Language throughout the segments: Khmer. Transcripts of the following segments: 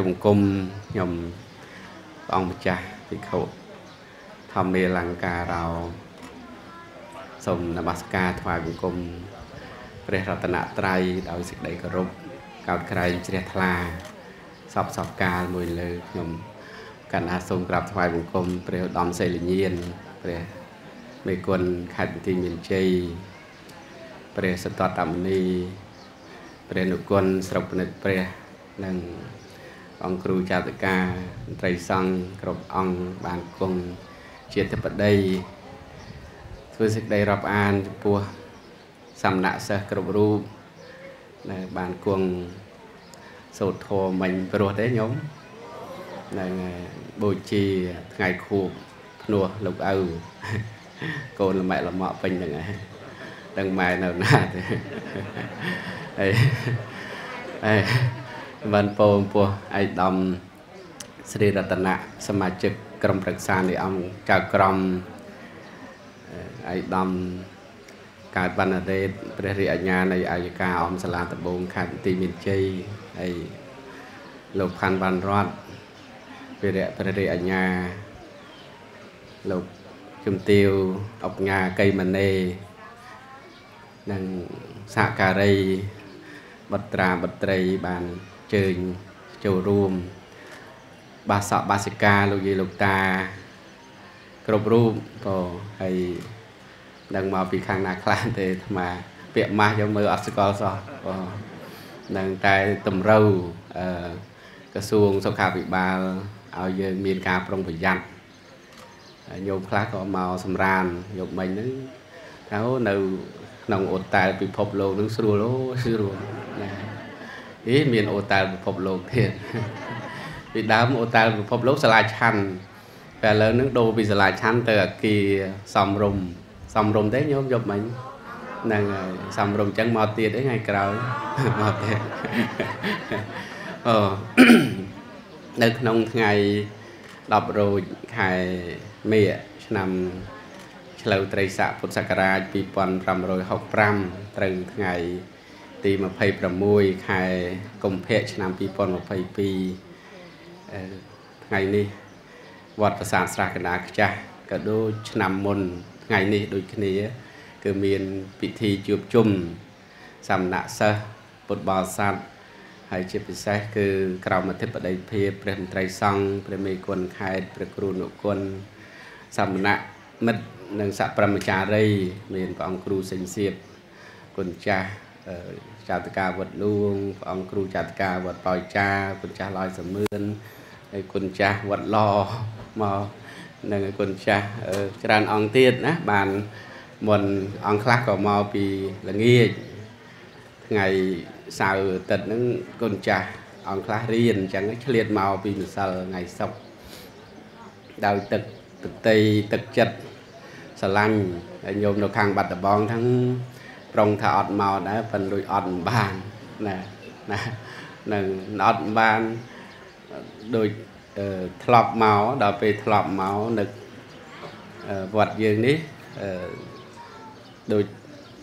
ព្រះបង្គំខ្ញុំព្រះអង្គម្ចាស់ភិក្ខុធម្មាលង្ការោសូមនមស្ការថ្វាយបង្គំព្រះរតនត្រ័យដោយសេចក្តីគោរពកោតក្រែងជ្រះថ្លាសពសពកាលមួយលើខ្ញុំកណ្ណាសូមក្រាបថ្វាយបង្គំព្រះឧត្តមសេលញៀនព្រះមេគុណខេត្តបន្ទាយមានជ័យព្រះសតតមនីព្រះនុគុណស្រុកពនិតព្រះនិង អង្គគ្រូចាតកាមន្ត្រីសង្ឃគ្រប់អង្គបានគង់ជាធិបតីធ្វើសេចក្តីរាប់អានចំពោះសំណាក់សិស្សគ្រប់រូបដែលបានគង់សូត្រធម៌មិញព្រោះទេញោមនឹងបូជាថ្ងៃខួបភ្នោះលោកឪកូនល្មែកល្មក់ពេញហ្នឹងហើយដឹងម៉ែនៅណាទេហើយហើយ បានពោមពោះឯកឧត្តមស្រីរតនៈសមាជិកក្រុមប្រឹក្សានៃអង្គចៅក្រមឯកឧត្តមកើតបណ្ឌរេតព្រះរាជអាជ្ញានៃអាយកាអមសាលាដំបងខេត្តទីមានជ័យហើយលោកផាន់បានរតព្រះរាជព្រះរាជអាជ្ញាលោកជំទាវអុកញ៉ាកៃម៉ាណេនិងសហការីបត្រាបត្រីបាន ជើញចូលរួម បាសកបាសិកាលោកយាយលោកតា គ្រប់រូបក៏ហើយដឹងមកពីខាងណាខ្លះទេអាត្មាពាក្យម៉ាស់យកមើលអត់ស្គាល់សោះក៏នឹងតែតម្រូវអឺក្រសួងសុខាភិបាលឲ្យយើងមានការប្រុងប្រយ័ត្នញោមខ្លះក៏មកសម្រានយកមិញហ្នឹងថានៅក្នុងអូតែលពិភពលោកនឹងស្រួលអូស្រួលណា អេមានអូតែលពិភពលោកទៀតពីដើមអូតែលពិភពលោកសាលាឆាន់តែឥឡូវហ្នឹងដូរពីសាលាឆាន់ទៅអាគារសំរុំសំរុំទេញោមយកមិញហ្នឹងហើយសំរុំអញ្ចឹងមកទៀតឯថ្ងៃក្រោយមកទៀតអូនៅក្នុងថ្ងៃ10រោចខែមេឆ្នាំឆ្លូវត្រីស័កពុទ្ធសករាជ2565ត្រូវថ្ងៃ ទី26ខែកុម្ភៈឆ្នាំ2022ថ្ងៃនេះវត្តប្រាសាទស្រះកណ្ដាលខ្ចាស់ក៏ដូចឆ្នាំមុនថ្ងៃនេះដូចគ្នា គឺមានពិធីជួបជុំសំណាក់សិស្សពុទ្ធបរិស័ទហើយជាពិសេសគឺក្រមអធិបតីភាពព្រះមន្ត្រីសង្ឃព្រះមេគុណខេត្តព្រះគ្រូនុគុណសំណាក់មិត្តនិងសប្រមចារីមានព្រះអង្គគ្រូសេងសៀបគុណចាស់ ចាតកាវត្តលួងព្រះអង្គគ្រូចាតកាវត្តបោយចាគុណចាស់ឡយសមឿនហើយគុណចាស់វត្តឡមកនិងគុណចាស់ច្រើនអង្គទៀតណាបានមុនអង្គខ្លះក៏មកពីល្ងាចថ្ងៃសៅរ៍អាទិត្យហ្នឹងគុណចាស់អង្គខ្លះរៀនអញ្ចឹងឆ្លៀតមកពីម្សិលថ្ងៃសុក្រដោយទឹកទឹកតីទឹកចិត្តស្រឡាញ់ហើយញោមនៅខាងបាត់ដំបងทั้ง ប្រុងថាអត់មកដែរប៉ុន្តែដូចអត់មិនបានណាណានឹងអត់មិនបានដូចធ្លាប់មកដល់ពេលធ្លាប់មកនៅវត្តយើងនេះដូច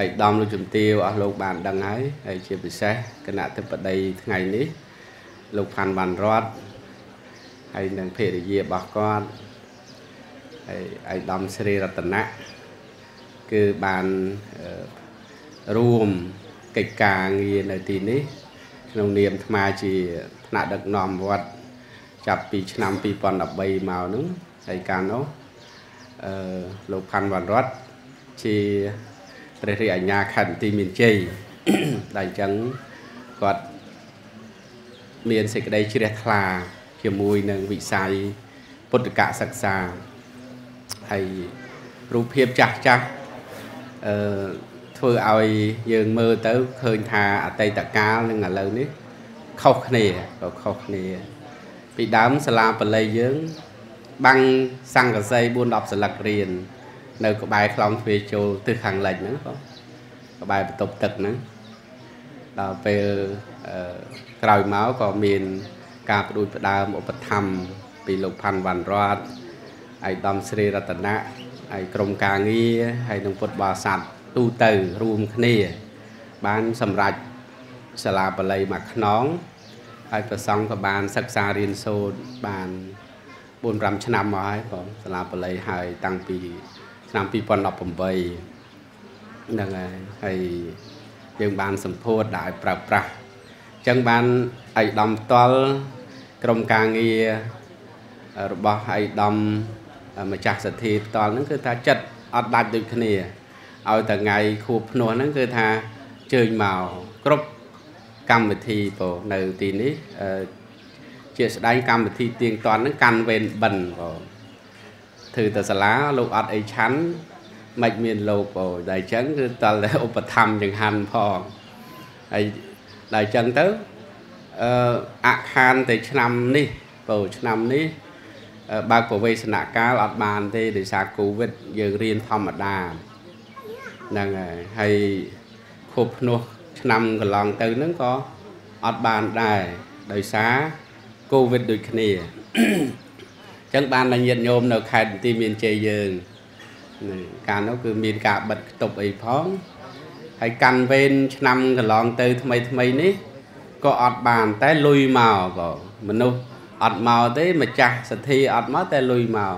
ឯកឧត្តមលោកជំទាវអស់លោកបានដឹងហើយហើយជាពិសេសគណៈធិបតីថ្ងៃនេះ លោកផាន់វ៉ាន់រតហើយនឹងភរិយារបស់គាត់ហើយឯកឧត្តមស្រីរតនៈគឺបាន រួមកិច្ចការងារនៅទីនេះក្នុងនាមអាត្មាជាថ្នាក់ដឹកនាំវត្តចាប់ពីឆ្នាំ2013មកហ្នឹងហើយកាលនោះអឺលោកផាន់វណ្ណរតជាព្រះរាជអាជ្ញាខេត្តបន្ទាយមានជ័យដែលអញ្ចឹងគាត់មានសេចក្តីជ្រះថ្លាជាមួយនឹងវិស័យពុទ្ធកសិក្សាហើយរូបភាពចាស់ចាស់អឺ ធ្វើឲ្យយើងមើលទៅឃើញថាអតីតកាលនិងឥឡូវនេះខុសគ្នាក៏ខុសគ្នា ពីដើមសាលាបល័យយើង បាំងសង្កសី4 10សន្លឹករៀននៅ ក្បែរខ្លងទ្វារចូលទិសខាងលិចហ្នឹងបងក្បែរបន្ទប់ទឹកហ្នឹងដល់ពេលក្រោយមកក៏មាន ការផ្ដួចផ្ដើមឧបត្ថម្ភពីលោកផាន់វ៉ាន់រតឯកឧត្តមស្រីរតនៈហើយក្រុមការងារហើយនឹងពុទ្ធបរិស័ទ ទូទៅរួមគ្នា បានសម្រេចសាលាបល័យមួយខ្នងហើយប្រសង់ក៏បានសិក្សារៀនសូត្របាន4 5ឆ្នាំមកហើយបងសាលាបល័យហើយតាំងពីឆ្នាំ2018ហ្នឹងហើយហើយយើងបានសម្ពោធដែលប្រើប្រាស់អញ្ចឹងបានអៃដំផ្ទាល់ក្រុមការងាររបស់អៃដំម្ចាស់សទ្ធាផ្ទាល់ហ្នឹងគឺថាចិត្តអត់ដាច់ដូចគ្នា ឲ្យតែថ្ងៃខួបភ្នោះហ្នឹងគឺថាជើញមកគ្រប់កម្មវិធីពោនៅទីនេះជាស្ដែងកម្មវិធីទៀងទាត់ហ្នឹងកាន់វេនបិណ្ឌពោធ្វើទៅសាលាលោកអត់អីឆាន់មិនមានលោកពោតែអញ្ចឹងគឺតតែឧបត្ថម្ភចង្ហាន់ផងហើយដល់អញ្ចឹងទៅអឺអខានតែឆ្នាំនេះពោឆ្នាំនេះបើកប្រវេសនកាលអត់បានទេដោយសារកូវីដយើងរៀនធម្មតា ហ្នឹងហើយហើយខុបភ្នោះឆ្នាំកន្លងទៅហ្នឹងក៏អត់បានដែរដោយសារកូវីដដូចគ្នាអញ្ចឹងបានតែញាតញោមនៅខេត្តបន្ទាយមានជ័យយើងកាលនោះគឺមានការបិទខ្ទប់អីផងហើយកាន់វេនឆ្នាំកន្លងទៅថ្មីថ្មីនេះក៏អត់បានតែលុយមកក៏មនុស្សអត់មកទេម្ចាស់សទ្ធាអត់មកតែលុយមក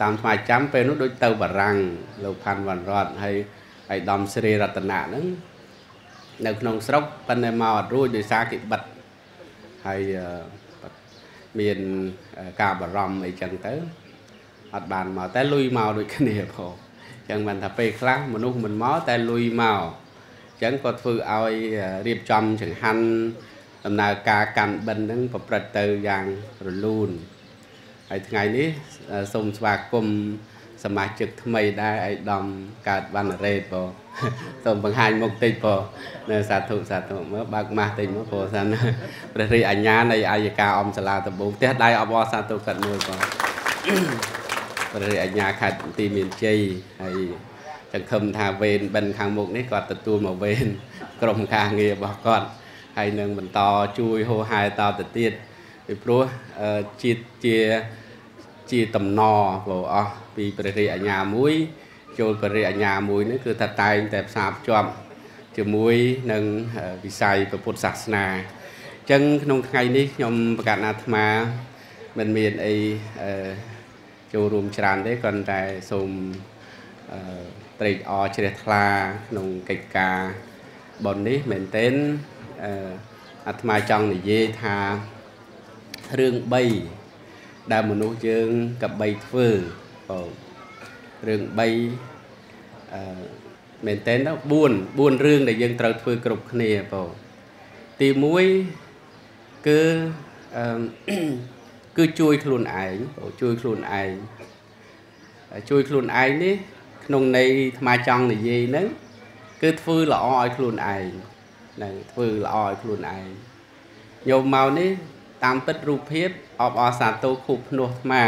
តាមថ្មចាំពេលនោះដូចទៅបារាំងលោកផាន់វណ្ណរតហើយហើយដំស្រីរតនៈហ្នឹងនៅក្នុងស្រុកប៉ុន្តែមកអត់រួចដោយសារគេបិទហើយមានការបារម្ភអីចឹងទៅអត់បានមកតែលុយមកដូចគ្នាផងចឹងបានថាពេលខ្លះមនុស្សមិនមកតែលុយមកចឹងក៏ធ្វើឲ្យរៀបចំចង្ហាន់ដំណើរការកាន់បិណ្ឌហ្នឹងប្រព្រឹត្តទៅយ៉ាងរលូន ហើយថ្ងៃនេះសូមស្វាគមន៍សមាជិកថ្មីដែរឯកឧត្តមកើតវណ្ណរ៉េតបងសូមបង្ហាញមុខតិចបងនៅសាធុសាធុមើលបើកម៉ាស់តិចមកព្រោះសិនព្រះរាជអញ្ញានៃអាយកាអំសាលាដំបងផ្ទះដៃអបអសាធុកាត់មួយបងព្រះរាជអញ្ញាខេត្តទីមានជ័យហើយចង្ឃឹមថាវេនបិណ្ឌខាងមុខនេះគាត់ទទួលមកវេនក្រុមការងាររបស់គាត់ហើយនឹងបន្តជួយហោហែតទៅទៀត ពីព្រោះជាតិជាជាតំណបងអស់ពីព្រះរាជអាជ្ញាមួយចូលព្រះរាជអាជ្ញាមួយនេះគឺថាតែងតែផ្សារភ្ជាប់ជាមួយនឹងវិស័យពុទ្ធសាសនាអញ្ចឹងក្នុងថ្ងៃនេះខ្ញុំប្រកាសអាត្មាមិនមានអីចូលរួមច្រើនទេគ្រាន់តែសូមត្រេកអរជ្រះថ្លាក្នុងកិច្ចការបុណ្យនេះមែនទែនអាត្មាចង់និយាយថា រឿង3ដែលមនុស្សយើងកបីធ្វើបងរឿង3អឺមែនតើ4 4រឿងដែលយើងត្រូវធ្វើគ្រប់គ្នាបងទី1គឺអឺគឺជួយខ្លួនឯងបងជួយខ្លួនឯងជួយខ្លួនឯងនេះ ក្នុងន័យអាត្មាចង់និយាយហ្នឹងគឺធ្វើល្អឲ្យខ្លួនឯងហ្នឹងធ្វើល្អឲ្យខ្លួនឯងញោមមកនេះ តាមពិតរូបភាពអបអសាទោខូបភ្នោះអាត្មា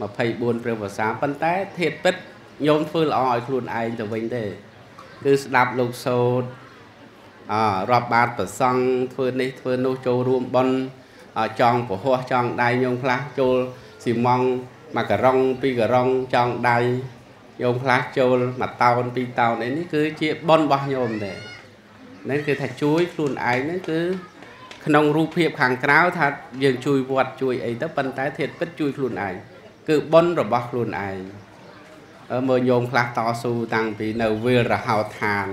24ព្រះភាសាប៉ុន្តែធាតពិតញោមធ្វើល្អឲ្យខ្លួនឯងទៅវិញទេគឺស្ដាប់លោកសូត្រអរាប់បាតប្រសង់ធ្វើនេះធ្វើនោះចូលរួមបន់ចង់ពហោះចង់ដៃញោមខ្លះចូលស៊ីម៉ងមួយការ៉ុងពីរការ៉ុងចង់ដៃញោមខ្លះចូលមួយតោនពីរតោនអីនេះគឺជាបន់របស់ញោមទេនេះគឺថាជួយខ្លួនឯងហ្នឹងគឺ ក្នុងរូបភាពខាងក្រៅថាយើងជួយវត្តជួយអីទៅប៉ុន្តែធាតពិតជួយខ្លួនឯងគឺបុណ្យរបស់ខ្លួនឯងមើលញោមខ្លះតស៊ូតាំងពីនៅវិលរហោឋាន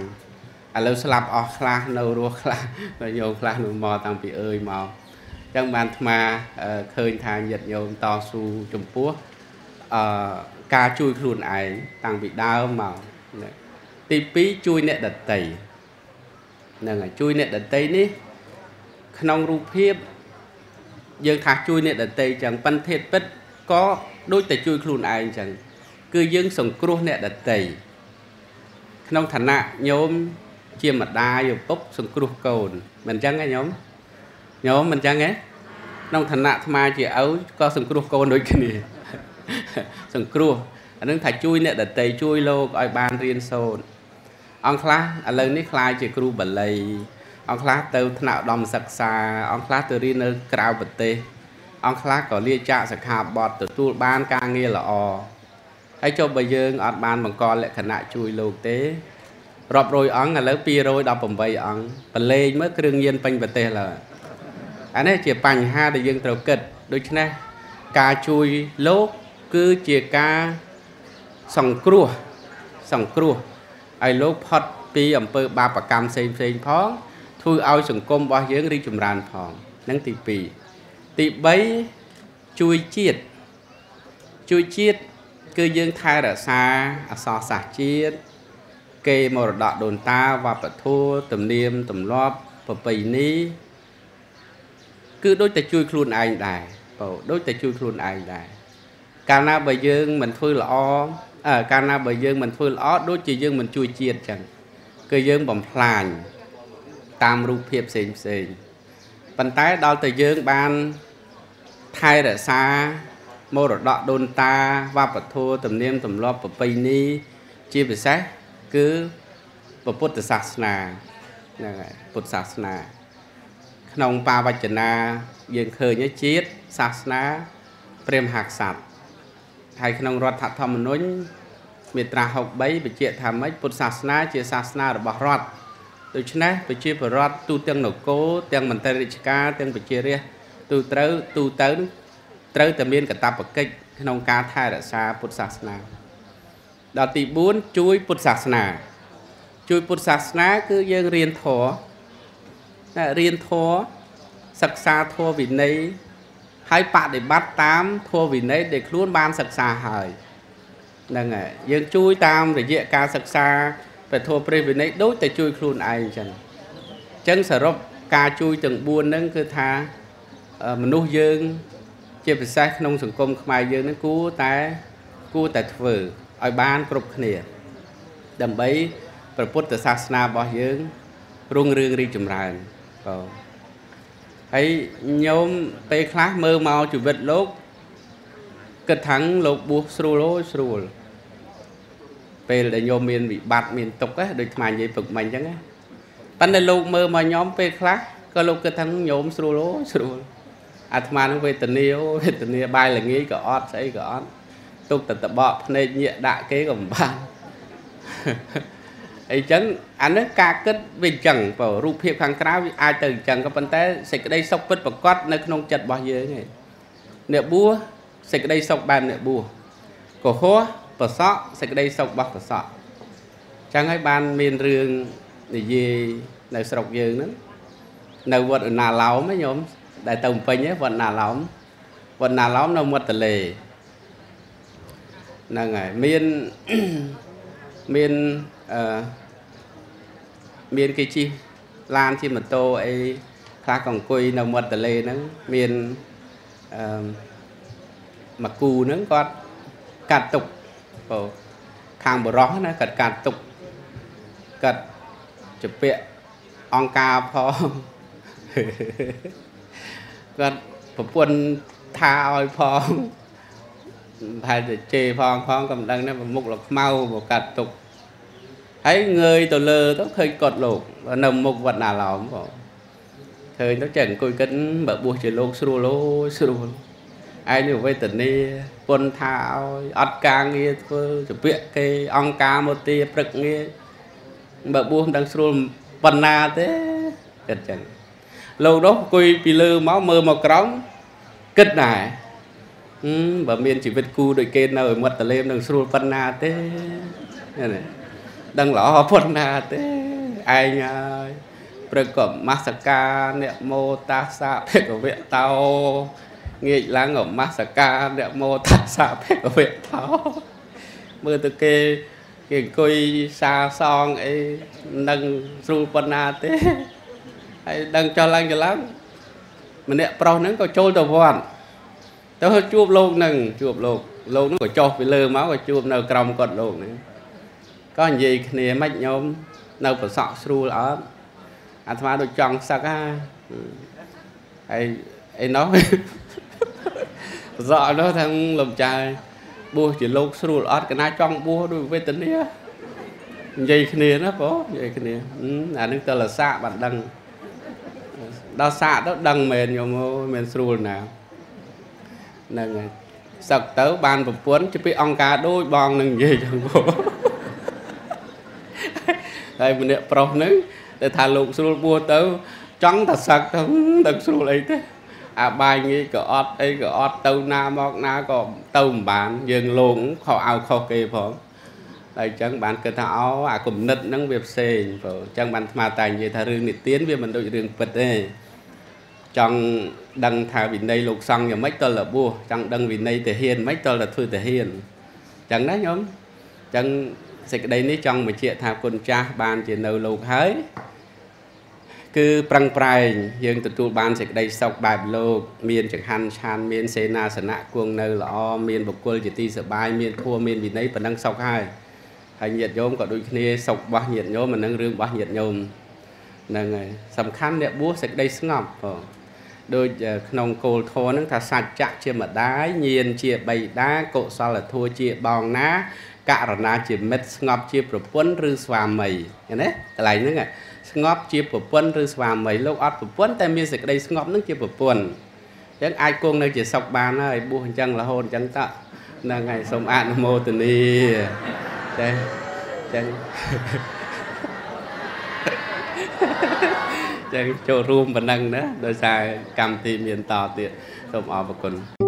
ឥឡូវស្លាប់អស់ខ្លះនៅរស់ខ្លះញោមខ្លះនៅមកតាំងពីអើយមកអញ្ចឹងបានអាត្មាឃើញថាញាតិញោមតស៊ូចំពោះអឺការជួយខ្លួនឯងតាំងពីដើមមកទី2ជួយអ្នកដតីហ្នឹងហើយជួយអ្នកដតីនេះ ក្នុងរូបភាពយើងថាជួយអ្នកដតីចឹងប៉ុន្តែពិតក៏ដូចតែជួយខ្លួនឯងអញ្ចឹងគឺយើងសង្គ្រោះអ្នកដតីក្នុងឋានៈញោមជាម្ដាយឪពុកសង្គ្រោះកូនមិនអញ្ចឹងទេញោមញោមមិនអញ្ចឹងទេក្នុងឋានៈអាត្មាជាឪក៏សង្គ្រោះកូនដូចគ្នាសង្គ្រោះអានឹងថាជួយអ្នកដតីជួយលោកឲ្យបានរៀនសូត្រអង្គខ្លះឥឡូវនេះខ្លាយជាគ្រូបាលី អង្គខ្លះទៅថ្នាក់ឧត្តមសិក្សា អង្គខ្លះទៅរៀននៅក្រៅប្រទេស អង្គខ្លះក៏លាចាកសិក្ខាបទទទួលបានការងារល្អហើយចុះបើយើងអត់បានបង្កលក្ខណៈជួយលោកទេរាប់រយអង្គឥឡូវ218អង្គប្រឡែងមើលគ្រឿងញៀនពេញប្រទេសឡើយអានេះជាបញ្ហាដែលយើងត្រូវគិតដូច្នេះការជួយលោកគឺជាការសង្គ្រោះសង្គ្រោះឲ្យលោកផុតពីអំពើបាបកម្មផ្សេងផ្សេងផង ធ្វើឲ្យសង្គមរបស់យើងរីកចម្រើនផងនឹងទី2ទី3ជួយជាតិជួយជាតិគឺយើងថែរក្សាអសរសាស្ត្រជាតិគេមរតកដូនតាវប្បធម៌ទំនៀមទម្លាប់ប្រពៃណីគឺដូចតែជួយខ្លួនឯងដែរបងដូចតែជួយខ្លួនឯងដែរកាលណាបើយើងមិនធ្វើល្អអើកាលណាបើយើងមិនធ្វើល្អដូចជាយើងមិនជួយជាតិចឹងគឺយើងបំផ្លាញ តាមរូបភាពផ្សេងផ្សេងប៉ុន្តែដល់តែយើងបានថែរក្សាមរតកដូនតាវប្បធម៌ទំនៀមទម្លាប់ប្រពៃណីជាពិសេសគឺពុទ្ធសាសនាហ្នឹងហើយពុទ្ធសាសនា ក្នុងបាវចនាយើងឃើញជាតិសាសនាព្រះមហាក្សត្រហើយក្នុងរដ្ឋធម្មនុញ្ញមាត្រា63បញ្ជាក់ថាម៉េចពុទ្ធសាសនាជាសាសនារបស់រដ្ឋ ដូច្នេះប្រជាពលរដ្ឋទូទាំងនគរទាំងមន្ត្រីរាជការទាំងប្រជារាស្ត្រទូត្រូវទូទៅត្រូវតែមានកាតព្វកិច្ចក្នុងការថែរក្សាពុទ្ធសាសនាដល់ទី4ជួយពុទ្ធសាសនា ជួយពុទ្ធសាសនាគឺយើងរៀនធម៌រៀនធម៌សិក្សាធម៌វិន័យហើយបដិបត្តិតាមធម៌វិន័យដែលខ្លួនបានសិក្សាហើយហ្នឹងហើយយើងជួយតាមរយៈការសិក្សា ពធព្រះវិន័យដូចតែជួយខ្លួនឯងអញ្ចឹងអញ្ចឹងសរុបការជួយទាំង4ហ្នឹងគឺថាមនុស្សយើង ជាពិសេសក្នុងសង្គមខ្មែរយើងហ្នឹងគួរតែគួរតែធ្វើឲ្យបានគ្រប់គ្នា ដើម្បីព្រះពុទ្ធសាសនារបស់យើងរុងរឿងរីកចម្រើនបាទហើយញោមពេលខ្លះមើលមកជីវិតលោកគិតថាលោកបួសស្រួលអូស្រួល ពេលដែលញោមមានវិបត្តិមានទុក្ខដូចថ្មនិយាយពឹកមិញអញ្ចឹងប៉ុន្តែលោកមើលមកញោមពេលខ្លះក៏លោកគិតថាញោមស្រួលអូស្រួលអាត្មានឹងវេទនាអូវេទនាបាយល្ងាយក៏អត់ស្អីក៏អត់ទុកតែតបកភ្នែកញាក់ដាក់គេក៏មិនបានអីចឹងអានេះការគិតវាអញ្ចឹងបើរូបភាពខាងក្រៅវាអាចទៅអញ្ចឹងក៏ប៉ុន្តែសេចក្តីសុខពិតប្រកបនៅក្នុងចិត្តរបស់យើងឯងអ្នកបួសសេចក្តីសុខបែបអ្នកបួសកុហក ប្រសក់សេចក្តីសុខរបស់ប្រសក់ចឹងហើយបានមានរឿងនិយាយនៅស្រុកយើងហ្នឹងនៅវត្តអណាឡោមញោមដែលទៅពេញវត្តណាឡោមវត្តណាឡោមនៅមាត់ទន្លេហ្នឹងហើយមានមានអឺមានគេជិះឡានជិះម៉ូតូអីខ្លះក៏អង្គុយនៅមាត់ទន្លេហ្នឹងមានអឺមកគូហ្នឹងគាត់កាត់ទុក បើខាងបរោះណាគាត់កាត់ទុកគាត់ជពាក់អង្ការផងគាត់ប្រពន្ធថាឲ្យផងតែទៅជេរផងផងក៏មិនដឹងដែរមុខលខ្មៅមកកាត់ទុកហើយងើយទៅលើទៅឃើញកត់លោកនៅមុខវត្តណាឡោមបងឃើញទៅចេះអង្គុយគិតបើបួសជាលោកស្រួលអូយស្រួល ឯងនេះវេទនាពុនថាឲ្យអត់ការងារធ្វើជពាក់គេអង្គការមកទាព្រឹកងារបើបួសមិនដឹងស្រួលប៉ុណ្ណាទេគិតចឹងលោកនោះអង្គុយពីលើមកមើលមកក្រោមគិតដែរបើមានជីវិតគូដូចគេនៅមាត់ទលេមនឹងស្រួលប៉ុណ្ណាទេនេះដឹងល្អប៉ុណ្ណាទេឯងហើយព្រឹកក៏មាសកាអ្នកមោតាសាភិកវៈតោ ងាកឡើងក៏មាសកាអ្នកមោតាសាភិកវៈតោមើលទៅគេគេអង្គុយសាសងអីនឹងស្រួលប៉ុណ្ណាទេហើយដឹងចុះឡើងចុះឡើងម្នាក់ប្រុសហ្នឹងក៏ចូលទៅវត្តទៅជួបលោកនឹងជួបលោកលោកនឹងក៏ចុះពីលើមកក៏ជួបនៅក្រោមគាត់លោកហ្នឹងក៏និយាយគ្នាមិនញោមនៅប្រសក់ស្រួលអត់អាត្មាដូចចង់សឹកហើយអីនោះប្រ សក់នោះថាលំចាយបួសជាលោកស្រួលអត់កណាចង់បួសដោយវេទនានិយាយគ្នាណាបងនិយាយគ្នាអានឹងតលសាកបានដឹងដល់សាកទៅដឹងមែនញោមមិនស្រួលណាហ្នឹងហើយសឹកទៅបានប្រពន្ធជាពីអង្គការដូចបងនឹងនិយាយចឹងបងហើយម្នាក់ប្រុសហ្នឹងតែថាលោកស្រួលបួសទៅ ចង់តែសឹកទៅដឹងស្រួលអីទេ អាបាយងាយក៏អត់អីក៏អត់ទៅណាមកណាក៏ទៅមិនបាន យើងលងខោអៅខុសគេផងតែអញ្ចឹងបានគិតថាអូអាគំនិតហ្នឹងវាផ្សេងព្រោះអញ្ចឹងបានអាត្មាតែនិយាយថារឿងនិទានវាមិនដូចរឿងពិតទេចង់ដឹងថាវិន័យលោកសង្ឃយ៉ាងម៉េចតលរបួសចង់ដឹងវិន័យទាហានម៉េចតលតែធ្វើទាហានអញ្ចឹងណាញោមអញ្ចឹងសេចក្តីនេះចង់បញ្ជាក់ថាគុណចាស់បានជានៅលោកហើយ គឺប្រឹងប្រែងយើងទទួលបានសេចក្តីសុខបែបលោក មានចង្ហាន់ឆានមានសេនាសនៈគង់នៅល្អមានបុគ្គលជាទីសបាយមានធម៌មានវិន័យប៉ុណ្ណឹងសុខហើយហើយញាតិញោមក៏ដូចគ្នាសុខរបស់ញាតិញោមមិននឹងរឿងរបស់ញាតិញោមហ្នឹងហើយសំខាន់អ្នកបួសសេចក្តីស្ងប់បងដូចក្នុងគោលធម៌ហ្នឹងថាសច្ចៈជាម្ដាយញៀនជាបៃតាកុសលធម៌ជាបងណា ករណាជាមិត្តស្ងប់ជាប្រពន្ធឬស្វាមីឃើញទេកន្លែងហ្នឹងស្ងប់ជាប្រពន្ធឬស្វាមីលោកអត់ប្រពន្ធតែមានសេចក្តីស្ងប់ហ្នឹងជាប្រពន្ធអញ្ចឹងអាចគង់នៅជាសុខបានហើយបួសអញ្ចឹងរហូតអញ្ចឹងតហ្នឹងហើយសូមអនុមោទនីតែអញ្ចឹងចឹងចូលរួមប៉ុណ្ណឹងណាដោយសារកម្មវិធីមានតទៀតសូមអរគុណ